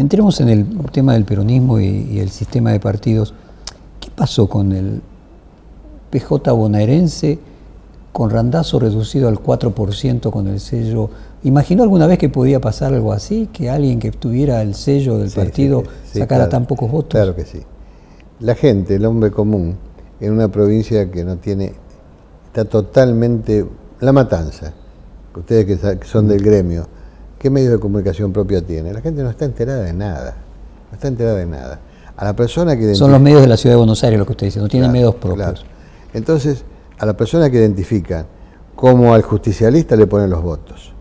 Entremos en el tema del peronismo y, el sistema de partidos. ¿Qué pasó con el PJ bonaerense con randazo reducido al 4% con el sello? ¿Imaginó alguna vez que podía pasar algo así? ¿Que alguien que tuviera el sello del partido sacara tan pocos votos? Claro que sí. La gente, el hombre común, en una provincia que no tiene, está totalmente, la matanza, ustedes que son del gremio, ¿qué medios de comunicación propia tiene? La gente no está enterada de nada, no está enterada de nada. A la persona que Son los medios de la ciudad de Buenos Aires lo que usted dice, no tienen medios propios. Entonces, a la persona que identifica como al justicialista le ponen los votos,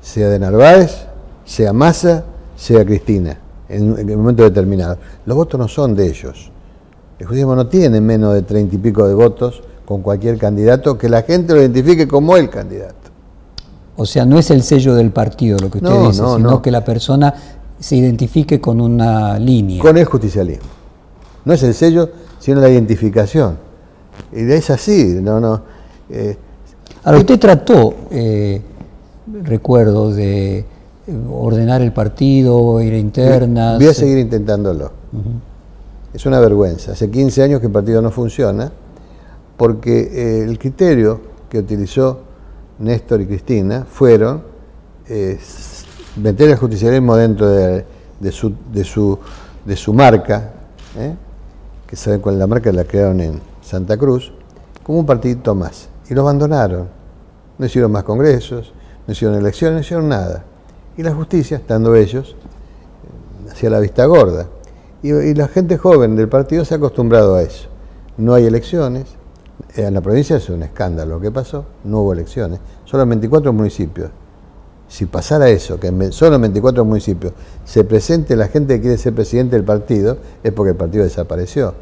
sea de Narváez, sea Massa, sea Cristina, en, un momento determinado. Los votos no son de ellos el judaísmo no tiene menos de treinta y pico de votos con cualquier candidato que la gente lo identifique como el candidato. O sea, no es el sello del partido lo que usted dice, sino que la persona se identifique con una línea. Con el justicialismo. No es el sello, sino la identificación. Y es así, no, no. Eh, Ahora, usted trató, eh, recuerdo, de eh, ordenar el partido, ir a internas. Voy a seguir intentándolo. Es una vergüenza. Hace 15 años que el partido no funciona porque eh, el criterio que utilizó Néstor y Cristina fueron eh, meter el justicialismo dentro de, su, marca, ¿eh? que saben cuál es la marca, la crearon en Santa Cruz, como un partidito más. Y lo abandonaron. No hicieron más congresos, no hicieron elecciones, no hicieron nada. Y la justicia, estando ellos, hacía la vista gorda. Y, la gente joven del partido se ha acostumbrado a eso. No hay elecciones. En la provincia es un escándalo lo que pasó. No hubo elecciones. Solo en 24 municipios. Si pasara eso, que en solo en 24 municipios se presente la gente que quiere ser presidente del partido, es porque el partido desapareció.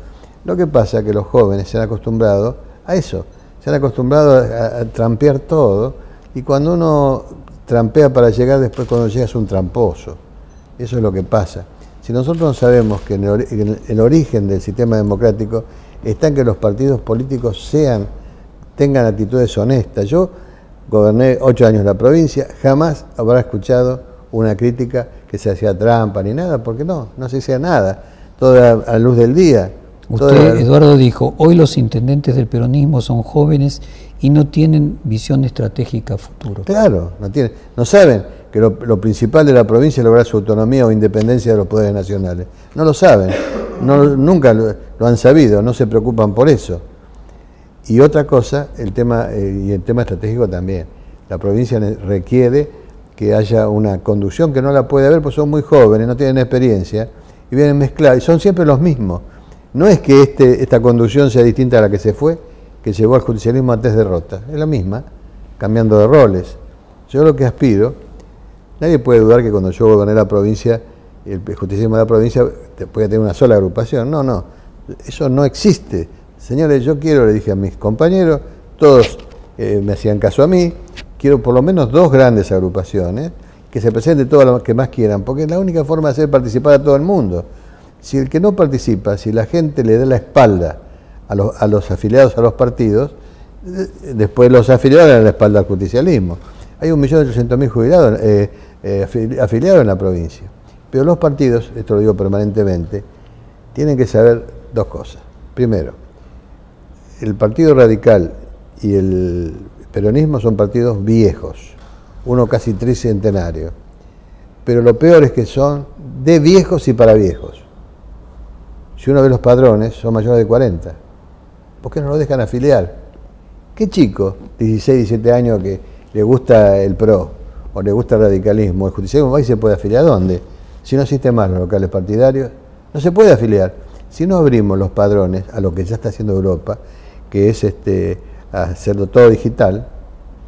Lo que pasa es que los jóvenes se han acostumbrado a eso. Se han acostumbrado a, trampear todo. Y cuando uno trampea para llegar, después cuando llega es un tramposo. Eso es lo que pasa. Si nosotros no sabemos que en el, origen del sistema democrático está en que los partidos políticos sean, tengan actitudes honestas. Yo goberné ocho años la provincia, jamás habrá escuchado una crítica que se hacía trampa ni nada, porque no, no se hacía nada, toda a la luz del día. Usted, Eduardo, dijo, hoy los intendentes del peronismo son jóvenes y no tienen visión estratégica futuro. Claro, no tienen, no saben que lo, principal de la provincia es lograr su autonomía o independencia de los poderes nacionales. No lo saben, nunca lo, han sabido, no se preocupan por eso. Y otra cosa, el tema, eh, y el tema estratégico también. La provincia requiere que haya una conducción que no la puede haber, porque son muy jóvenes, no tienen experiencia, y vienen mezclados, y son siempre los mismos. No es que este, esta conducción sea distinta a la que se fue, que llevó al judicialismo a tres derrotas, es la misma, cambiando de roles. Yo lo que aspiro Nadie puede dudar que cuando yo goberné la provincia, el justicialismo de la provincia puede tener una sola agrupación. No, no, eso no existe. Señores, yo quiero, le dije a mis compañeros, todos eh, me hacían caso a mí, quiero por lo menos dos grandes agrupaciones, que se presenten todas las que más quieran, porque es la única forma de hacer participar a todo el mundo. Si el que no participa, si la gente le da la espalda a los, a los afiliados a los partidos, eh, después los afiliados le dan la espalda al justicialismo. Hay un millón ochocientos mil jubilados. Eh, eh, afiliados en la provincia. Pero los partidos, esto lo digo permanentemente, tienen que saber dos cosas. Primero, el Partido Radical y el peronismo son partidos viejos, uno casi tricentenario. Pero lo peor es que son de viejos y para viejos. Si uno ve los padrones, son mayores de 40. ¿Por qué no lo dejan afiliar? ¿Qué chico, 16, 17 años, que le gusta el PRO, o le gusta el radicalismo, el justicialismo va y se puede afiliar. ¿A dónde? Si no existen más los locales partidarios, no se puede afiliar. Si no abrimos los padrones a lo que ya está haciendo Europa, que es este, hacerlo todo digital,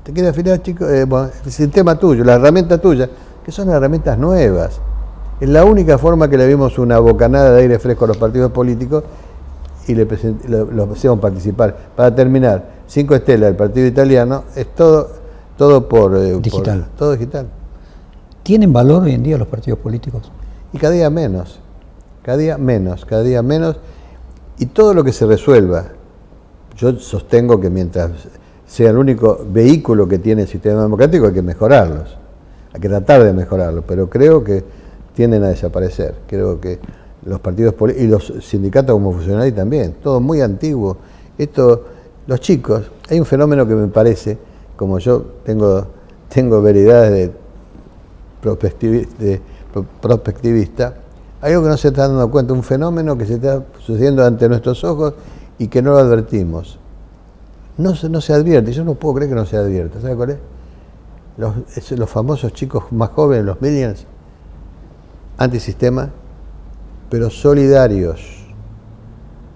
te quiere afiliar, chicos, eh, el tema tuyo, la herramienta tuya, que son herramientas nuevas. Es la única forma que le vimos una bocanada de aire fresco a los partidos políticos y le los hacemos participar. Para terminar, cinco estrellas del partido italiano es todo todo por eh, digital. todo digital. ¿Tienen valor hoy en día los partidos políticos? Y cada día menos, cada día menos, cada día menos. Y todo lo que se resuelva, yo sostengo que mientras sea el único vehículo que tiene el sistema democrático hay que mejorarlos, hay que tratar de mejorarlos, pero creo que tienden a desaparecer. Creo que los partidos y los sindicatos como funcionarios también, todo muy antiguo. Esto, los chicos, hay un fenómeno que me parece, como yo tengo, tengo veridades de prospectivista, algo que no se está dando cuenta, un fenómeno que se está sucediendo ante nuestros ojos y que no lo advertimos. No, no se advierte, yo no puedo creer que no se advierta. ¿Sabe cuál es? Los, los famosos chicos más jóvenes, los millennials, antisistema, pero solidarios.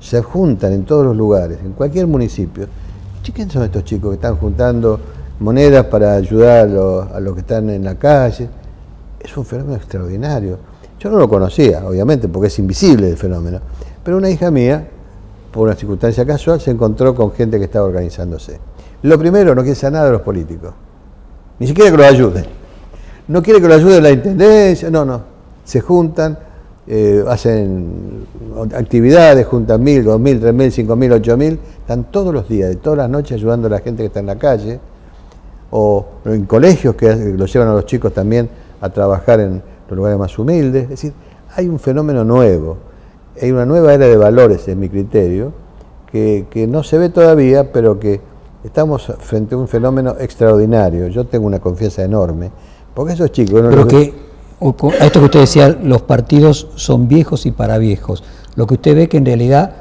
Se juntan en todos los lugares, en cualquier municipio. ¿Quiénes son estos chicos que están juntando monedas para ayudar a los, que están en la calle? Es un fenómeno extraordinario. Yo no lo conocía, obviamente, porque es invisible el fenómeno. Pero una hija mía, por una circunstancia casual, se encontró con gente que estaba organizándose. Lo primero, no quiere saber nada de los políticos. Ni siquiera que los ayuden. No quiere que lo ayude la intendencia, no, no. Se juntan, eh, hacen actividades, juntan mil, dos mil, tres mil, cinco mil, ocho mil, están todos los días, de todas las noches ayudando a la gente que está en la calle, o en colegios que los llevan a los chicos también a trabajar en los lugares más humildes. Es decir, hay un fenómeno nuevo, hay una nueva era de valores, en mi criterio, que, no se ve todavía, pero que estamos frente a un fenómeno extraordinario. Yo tengo una confianza enorme, porque esos chicos... Pero que a esto que usted decía, los partidos son viejos y para viejos. Lo que usted ve que en realidad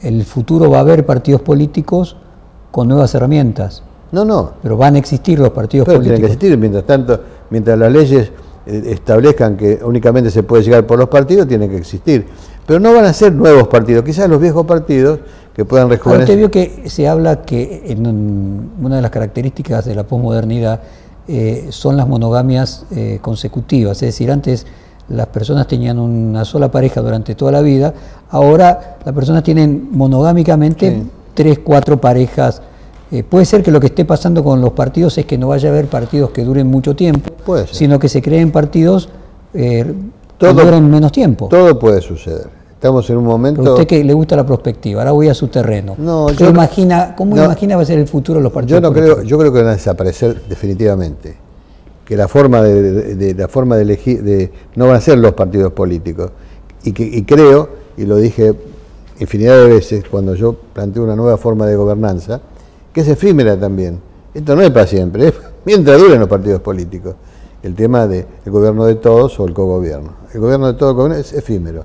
el futuro va a haber partidos políticos con nuevas herramientas. No, no. Pero van a existir los partidos Pero políticos. Tienen que existir, mientras tanto, mientras las leyes establezcan que únicamente se puede llegar por los partidos, tienen que existir. Pero no van a ser nuevos partidos, quizás los viejos partidos que puedan rejuvenecer. Usted vio que se habla que en una de las características de la posmodernidad eh, son las monogamias eh, consecutivas, es decir, antes las personas tenían una sola pareja durante toda la vida, ahora las personas tienen monogámicamente tres, cuatro parejas. Eh, puede ser que lo que esté pasando con los partidos es que no vaya a haber partidos que duren mucho tiempo, sino que se creen partidos que duren menos tiempo. Todo puede suceder. Estamos en un momento. usted que le gusta la perspectiva, ahora voy a su terreno. No, yo imagina, ¿Cómo imagina va a ser el futuro de los partidos? Yo no creo, yo creo que van a desaparecer definitivamente. Que la forma de, la forma de elegir, de, no van a ser los partidos políticos. Y, que, y creo, y lo dije infinidad de veces cuando yo planteo una nueva forma de gobernanza, que es efímera también. Esto no es para siempre, es mientras duren los partidos políticos. El tema del gobierno de todos o el cogobierno. El gobierno de todos es efímero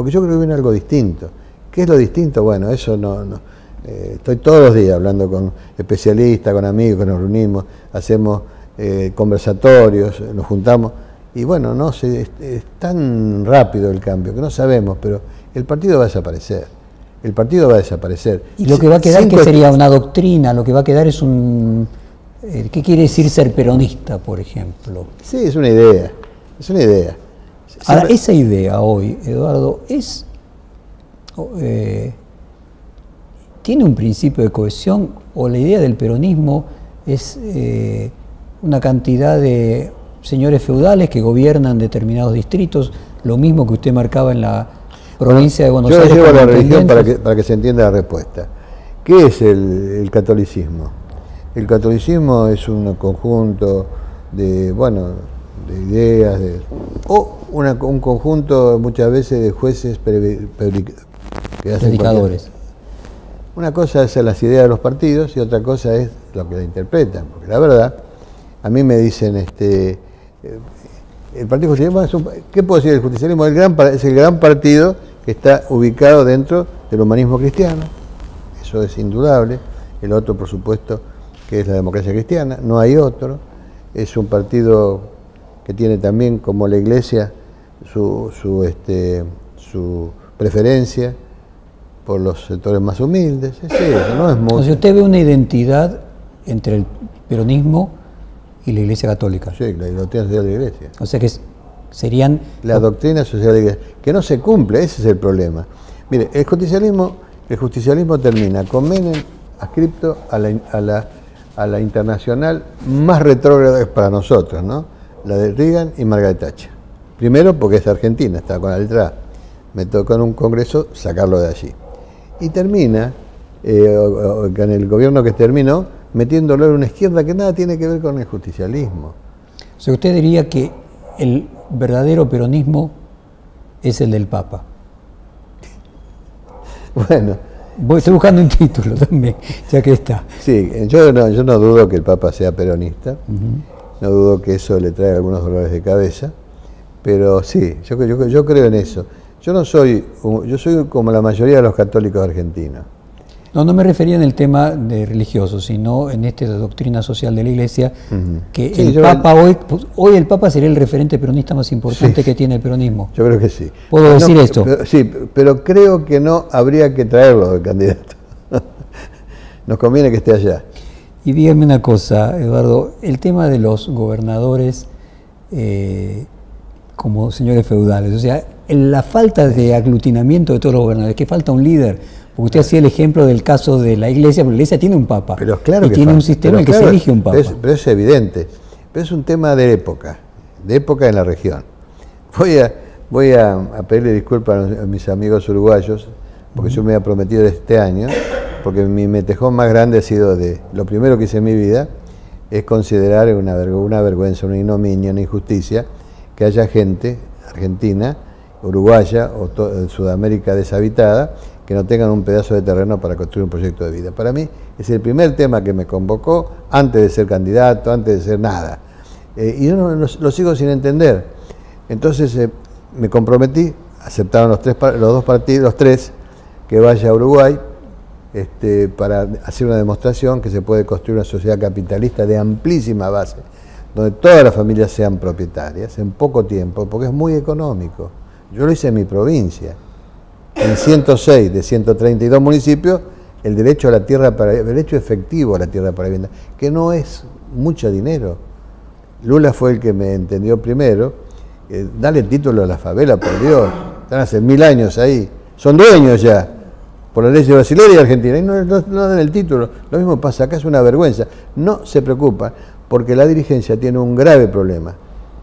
porque yo creo que viene algo distinto. ¿Qué es lo distinto? Bueno, eso no... Eh, estoy todos los días hablando con especialistas, con amigos, nos reunimos, hacemos eh, conversatorios, nos juntamos, y bueno, no es, tan rápido el cambio que no sabemos, pero el partido va a desaparecer. El partido va a desaparecer. Y lo que va a quedar, que sería una doctrina? Lo que va a quedar es un... Eh, ¿Qué quiere decir ser peronista, por ejemplo? Sí, es una idea, es una idea. Ahora, esa idea hoy, Eduardo, es eh, tiene un principio de cohesión o la idea del peronismo es eh, una cantidad de señores feudales que gobiernan determinados distritos, lo mismo que usted marcaba en la provincia de Buenos Aires. Yo llevo la religión para que, para que se entienda la respuesta. ¿Qué es el, el catolicismo? El catolicismo es un conjunto de, bueno, de ideas, de, o un conjunto muchas veces de jueces que predicadores. Una cosa es las ideas de los partidos y otra cosa es lo que la interpretan, porque la verdad, a mí me dicen, este, eh, el Partido Justicialismo, ¿qué puedo decir del justicialismo? El gran, es el gran partido que está ubicado dentro del humanismo cristiano, eso es indudable. El otro, por supuesto, que es la democracia cristiana, no hay otro. Es un partido que tiene también, como la Iglesia, su, su, este, su preferencia por los sectores más humildes. Es eso, no es mucho. O usted ve una identidad entre el peronismo y la Iglesia Católica. Sí, la doctrina social de la Iglesia. O sea que serían... La doctrina social de la Iglesia, que no se cumple, ese es el problema. Mire, el justicialismo, el justicialismo termina con Menem adscripto a la, a la, a la internacional más retrógrada para nosotros, ¿no? La de Reagan y Margaret Thatcher. Primero porque es Argentina, está con la letra A. Me tocó en un congreso sacarlo de allí. Y termina, eh, en el gobierno que terminó, metiéndolo en una izquierda que nada tiene que ver con el justicialismo. O sea, usted diría que el verdadero peronismo es el del Papa. Bueno. Voy, estoy buscando un título también, ya que está. Sí, yo no, yo no dudo que el Papa sea peronista, no dudo que eso le trae algunos dolores de cabeza, pero sí, yo, yo, yo creo en eso. Yo no soy, yo soy como la mayoría de los católicos argentinos. No, no me refería en el tema de religioso, sino en esta doctrina social de la Iglesia, que el Papa hoy, pues, hoy el Papa sería el referente peronista más importante que tiene el peronismo. Yo creo que sí. ¿Puedo decir esto? sí, pero creo que no habría que traerlo de candidato. Nos conviene que esté allá. Y dígame una cosa, Eduardo, el tema de los gobernadores eh, como señores feudales, o sea, la falta de aglutinamiento de todos los gobernadores, que falta un líder porque usted hacía el ejemplo del caso de la iglesia, pero la iglesia tiene un papa. Pero claro y tiene un sistema en que se elige un papa. Pero es, evidente. Pero es un tema de época, de época en la región. Voy a, voy a, pedirle disculpas a mis amigos uruguayos, porque yo me había prometido este año, porque mi metejón más grande ha sido de, lo primero que hice en mi vida, es considerar una, una vergüenza, una ignominia, una injusticia, que haya gente argentina, uruguaya o Sudamérica deshabitada, que no tengan un pedazo de terreno para construir un proyecto de vida. Para mí es el primer tema que me convocó antes de ser candidato, antes de ser nada. Eh, y yo no, lo sigo sin entender. Entonces eh, me comprometí, aceptaron los, tres, los dos partidos, los tres, que vaya a Uruguay este, para hacer una demostración que se puede construir una sociedad capitalista de amplísima base, donde todas las familias sean propietarias en poco tiempo, porque es muy económico. Yo lo hice en mi provincia en 106 de 132 municipios el derecho a la tierra para el derecho efectivo a la tierra para vivienda, que no es mucho dinero. Lula fue el que me entendió primero. Eh, dale título a la favela, por Dios. Están hace mil años ahí. Son dueños ya, por la ley brasileña y argentina. Y no, no, dan el título. Lo mismo pasa acá, es una vergüenza. No se preocupa, porque la dirigencia tiene un grave problema,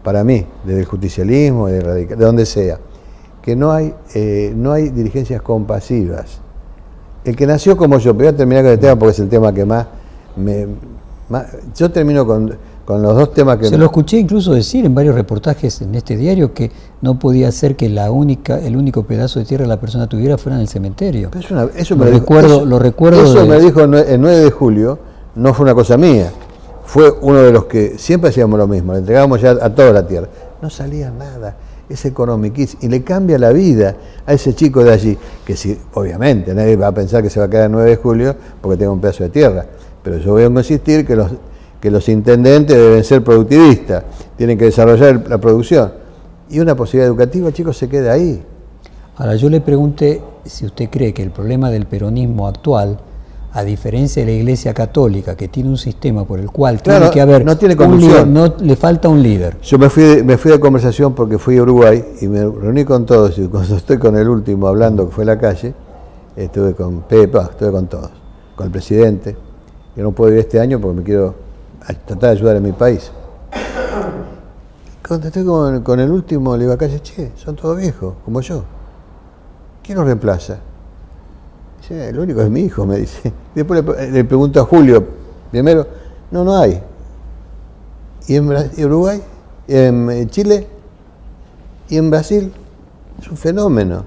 para mí, desde el justicialismo, de, de donde sea que no hay, eh, no hay dirigencias compasivas. El que nació como yo, pero voy a terminar con el tema porque es el tema que más me... yo termino con, los dos temas que... Se lo escuché incluso decir en varios reportajes en este diario que no podía ser que la única, el único pedazo de tierra que la persona tuviera fuera en el cementerio. eso me lo, recuerdo, eso, lo recuerdo. Eso me dijo el 9 de julio, no fue una cosa mía. Fue uno de los que siempre hacíamos lo mismo, le entregábamos ya a toda la tierra. No salía nada es económico y le cambia la vida a ese chico de allí, que si, obviamente, nadie va a pensar que se va a quedar el 9 de julio porque tenga un pedazo de tierra, pero yo voy a insistir que los, que los intendentes deben ser productivistas, tienen que desarrollar la producción. Y una posibilidad educativa, chicos, se queda ahí. Ahora, yo le pregunté si usted cree que el problema del peronismo actual a diferencia de la Iglesia Católica, que tiene un sistema por el cual tiene que haber no tiene un líder, no le falta un líder. Yo me fui, de, me fui de conversación porque fui a Uruguay y me reuní con todos, y cuando estoy con el último hablando, que fue en la calle, estuve con Pepa, estuve con todos, con el presidente, yo no puedo ir este año porque me quiero tratar de ayudar a mi país. Cuando estoy con, con el último, le digo a calle, che, son todos viejos, como yo. ¿Quién nos reemplaza? El único es mi hijo, me dice. Después le, pregunto a Julio, primero, no, no hay. ¿Y en Uruguay? ¿En Chile? ¿Y en Brasil? Es un fenómeno.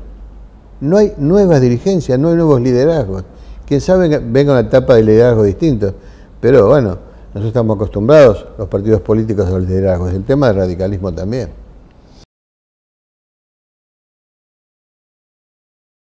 No hay nuevas dirigencias, no hay nuevos liderazgos. Quién sabe venga una etapa de liderazgo distinto. Pero bueno, nosotros estamos acostumbrados, los partidos políticos, a los liderazgos. El tema del radicalismo también.